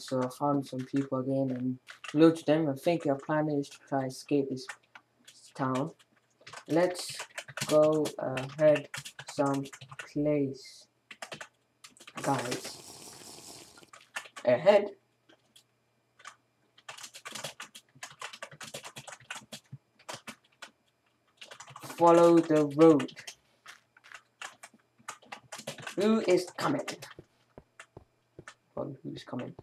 so I found some people again and to them. I think our plan is to try escape this town. Let's go ahead some place, guys. Ahead. Follow the road. Who is coming? Well, who's coming?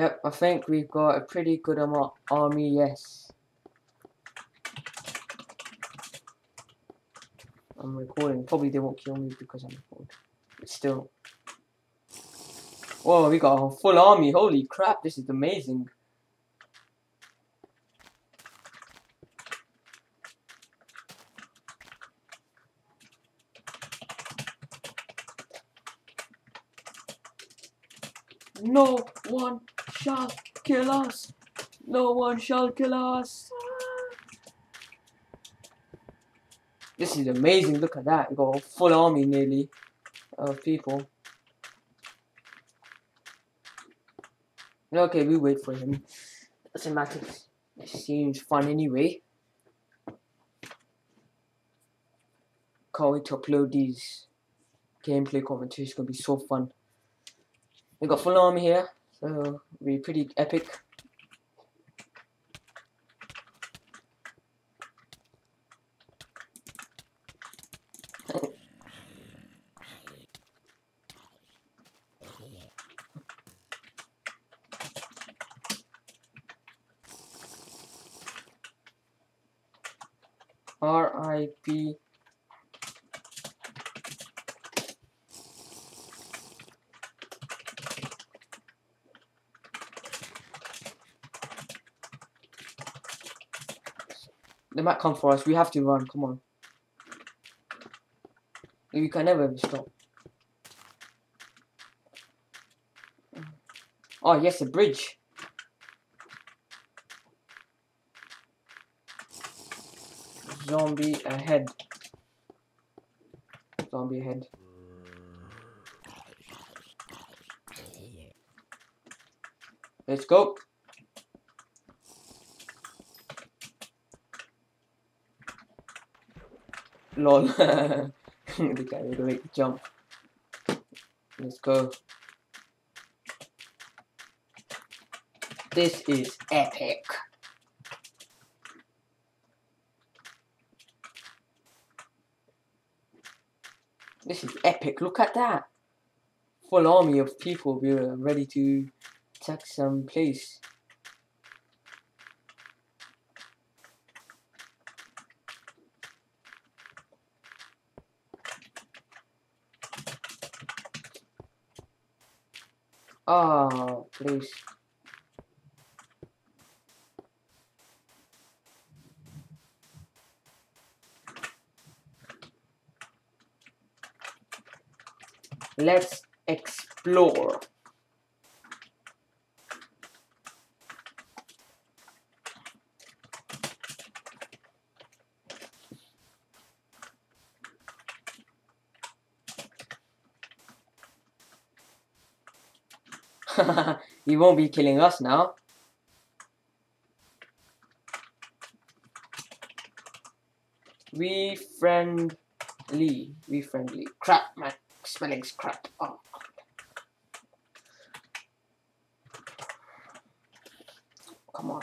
Yep, I think we've got a pretty good army, yes. I'm recording. Probably they won't kill me because I'm recording. But still. Whoa, we got a full army. Holy crap, this is amazing. No one shall kill us. No one shall kill us. This is amazing. Look at that. We got a full army nearly of people. Okay, we wait for him. Doesn't matter. It seems fun anyway. Can't wait to upload these gameplay commentaries. It's gonna be so fun. We got full army here, so be pretty epic. R.I.P. They might come for us. We have to run. Come on. We can never stop. Oh, yes, a bridge. Zombie ahead. Zombie ahead. Let's go. Lol. the guy will make jump. Let's go. This is epic. This is epic. Look at that. Full army of people. We're ready to attack some place. Oh, please. Let's explore. You won't be killing us now. We friendly. We friendly. Crap, my spelling's crap. Oh. Come on.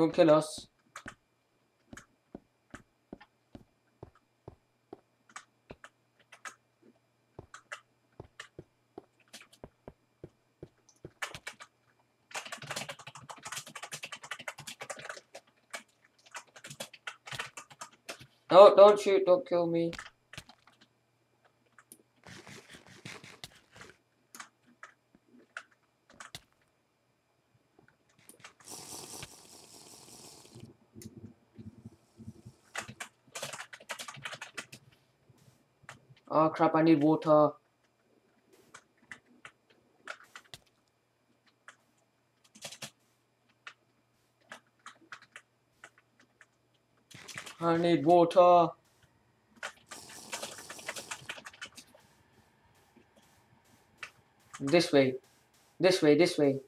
Don't kill us. No, don't shoot, don't kill me. Oh crap, I need water. I need water. This way. This way, this way.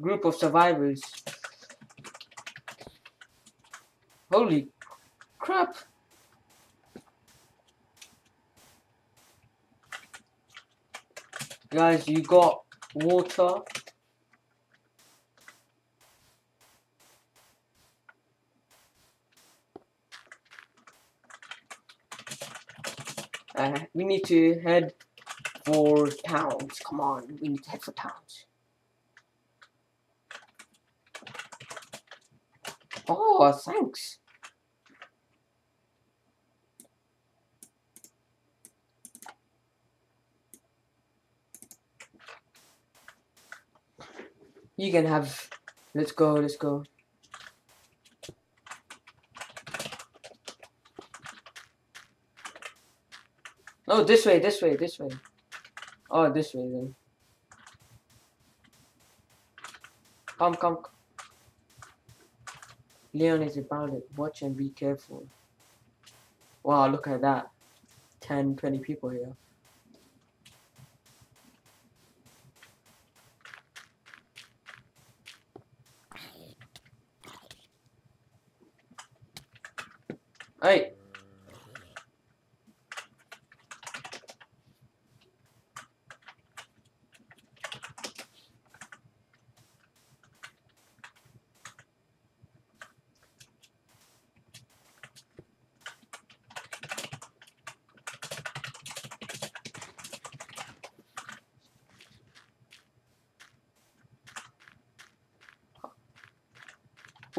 Group of survivors. Holy crap. Guys, you got water. Uh, we need to head for towns. Come on, we need to head for towns. Oh, thanks. You can have. Let's go, let's go. Oh, this way, this way, this way. Oh, this way then. Come, come. Leon is about it. Watch and be careful. Wow, look at that. 10, 20 people here.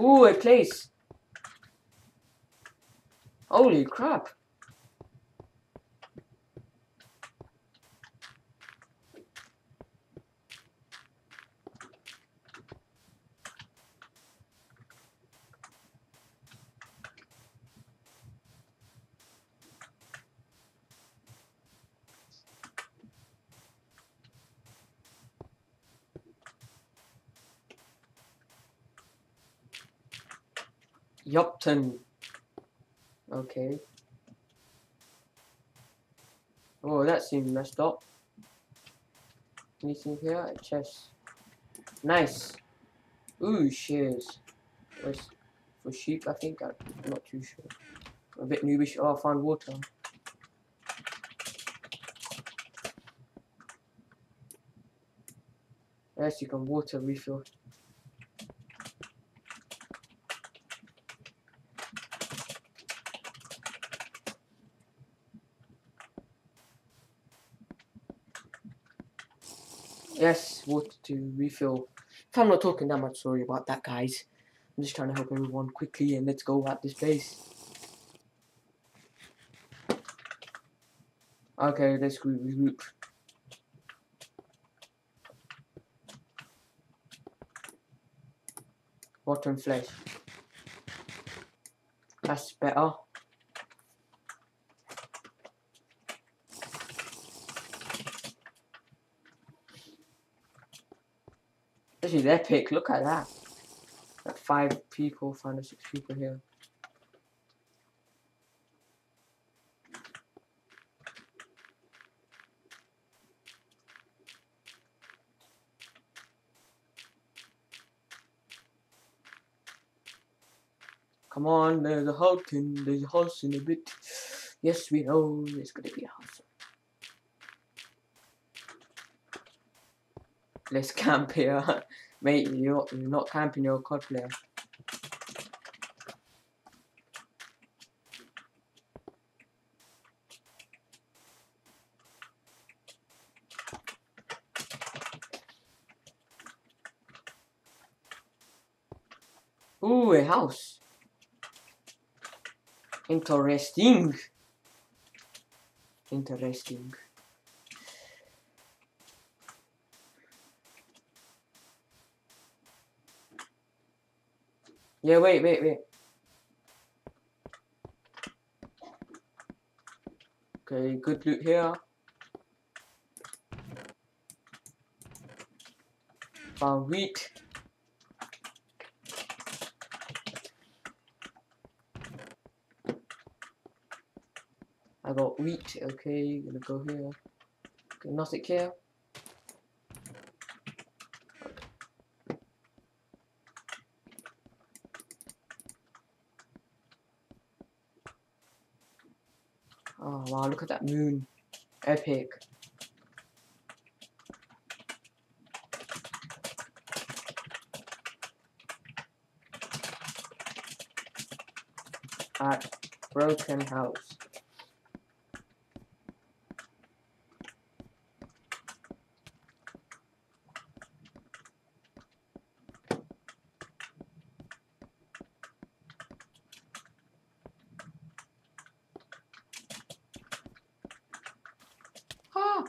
Ooh, a place. Holy crap. Yopton. Okay. Oh, that seems messed up. Anything here? A chest. Nice. Ooh, shears. Where's for sheep? I think I'm not too sure. A bit noobish. Oh, I found water. Yes, you can water refill. Water to refill. If I'm not talking that much, sorry about that, guys. I'm just trying to help everyone quickly, and let's go at this base. Okay, let's regroup. And flesh. That's better. Epic. Look at that. Five people, five or six people here. Come on, there's a Hulk and there's a house in a bit. Yes, we know there's gonna be a house. Let's camp here. Mate, you're, you're not camping, you're a COD player. Ooh, a house. Interesting. Interesting. Yeah, wait, wait, wait. Okay, good loot here. Found wheat. I got wheat, okay, gonna go here. Okay, nothing here. Oh wow, look at that moon. Epic. At Broken House. Ah!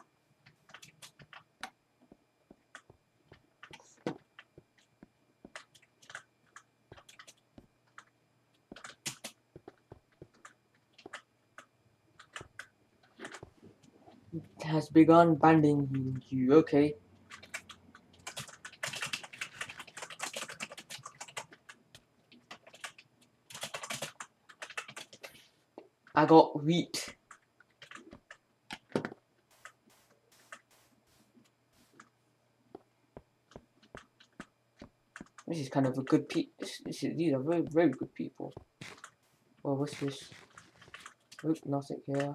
It has begun banding you, okay. I got wheat. This is kind of a good pe- this, is, these are very, very good people. Well, what's this? Oop, nothing here.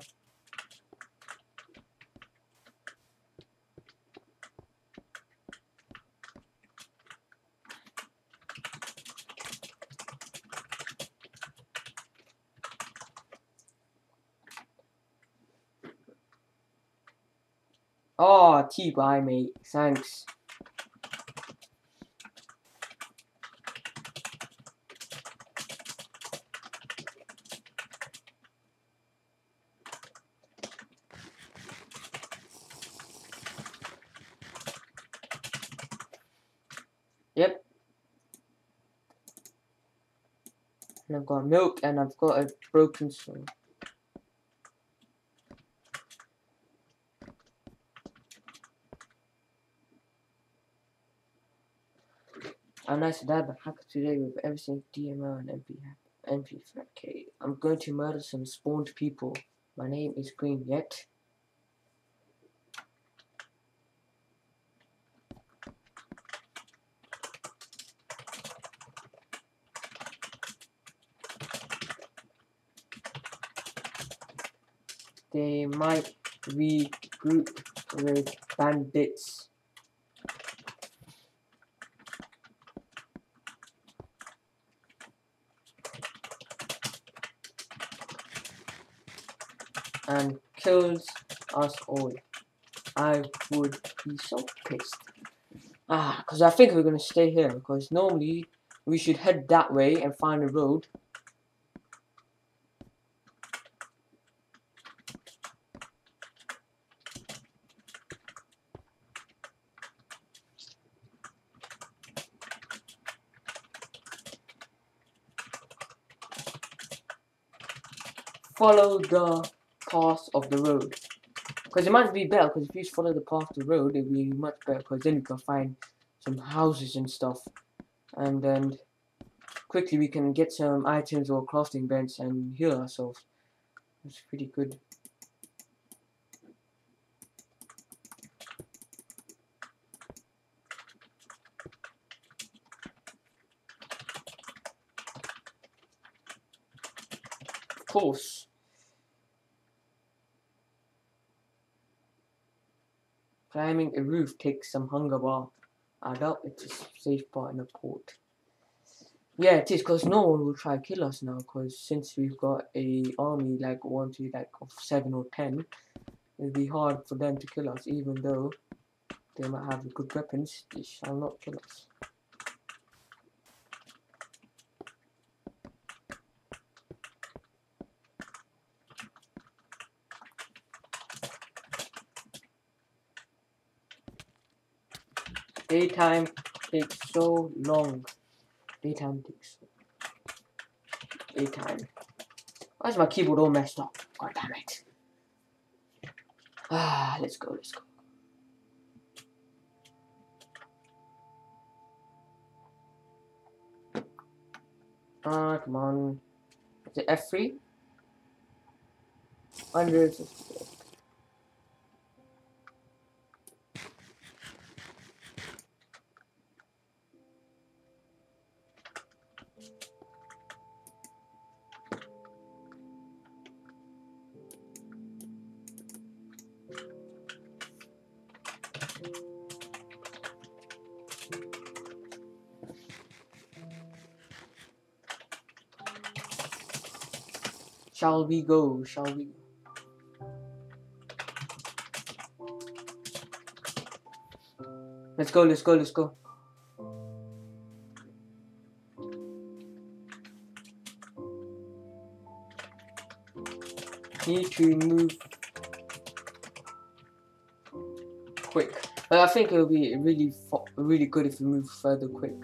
Oh, tea bye, mate. Thanks. Yep. And I've got milk and I've got a broken sword. I'm nice to die, but hacker today with everything DML and MP MP5K. I'm going to murder some spawned people. My name is Green Yet. They might regroup with bandits. And kills us all. I would be so pissed. Ah, because I think we're gonna stay here because normally we should head that way and find a road. Follow the path of the road. Because it might be better, because if you just follow the path of the road, it would be much better, because then you can find some houses and stuff. And then quickly we can get some items or crafting bench and heal ourselves. That's pretty good. Of course. Climbing a roof takes some hunger bar. I doubt it's a safe part in a port. Yeah, it is, because no one will try to kill us now, because since we've got a army like one to like of seven or ten, it'll be hard for them to kill us, even though they might have good weapons, they shall not kill us. Daytime takes so long. Daytime takes so a time. Why is my keyboard all messed up? God damn it. Ah, let's go, let's go. Ah, come on. Is it F3? 158. Shall we go? Shall we? Let's go, let's go, let's go. Need to move quick. But I think it'll be really really good if we move further quick.